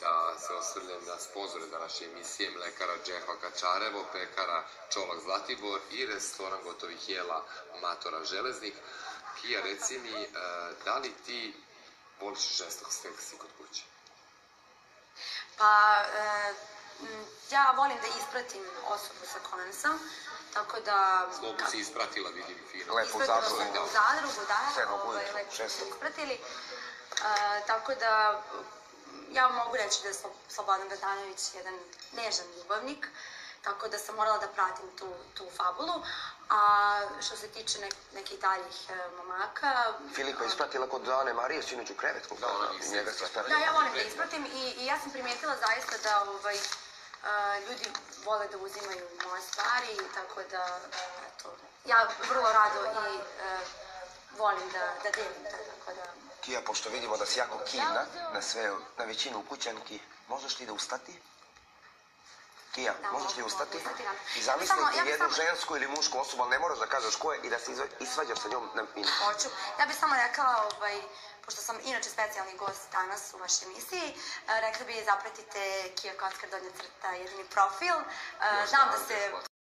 da se osvrnem na sponzore današnje emisije mlekara Džefa Kačarevo, pekara Čolak Zlatibor i restoran gotovih jela Matora Železnik. Kija, reci mi, e, da li ti voliš žestok seksi kod kuće? Pa, e, m, ja volim da ispratim osobu sa kojom sam, tako da... Slobu si ispratila, vidim fino. Lepo u Ispratila zadrugu. sam zadrugu, da, ovaj, ujutru, lepo smo ispratili. E, tako da, ja mogu reći da je Slo- Slobodan Bratanović jedan nežan ljubavnik, tako da sam morala da pratim tu, tu fabulu. A što se tiče nek, nekih daljih e, momaka... Filipa je ispratila kod Ane Marije, sinoć u krevetku. Da, ona Njega se ispratila. Da, ja volim da ispratim i, i ja sam primetila zaista da ovaj, a, ljudi vole da uzimaju moje stvari, tako da, e, eto, ja vrlo rado i e, volim da, da delim to, tako da... Kija, pošto vidimo da si jako kivna na sve, na većinu kućanki, možeš ti da ustati? Kija, Da, možeš li ustati? da. I Samo, zamisliti ja bi jednu samo- žensku ili mušku osobu, ali ne moraš da kažeš ko je, i da se izva- isvađaš sa njom na minut. Hoću. Ja bih samo rekla, ovaj, pošto sam inače specijalni gost danas u vašoj emisiji, e, rekla bih zapratite Kija Kockar donja crta jedini profil. E, Znam da se